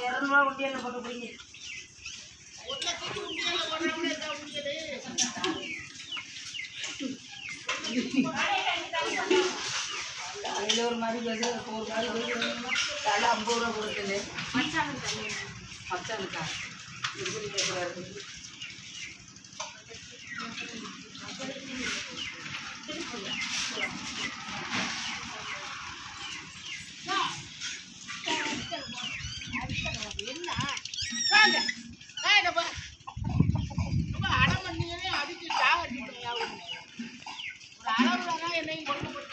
இரநூறுவா உண்டியல்ல போட்டு பிடிங்க காலையில் ஒரு மாதிரி பேசு ஒரு மாதிரி பேசு காலையில் ஐம்பது ரூபா கொடுக்குது மச்சானுக்கா எப்படி கேட்குறாரு ரசம், ரசம்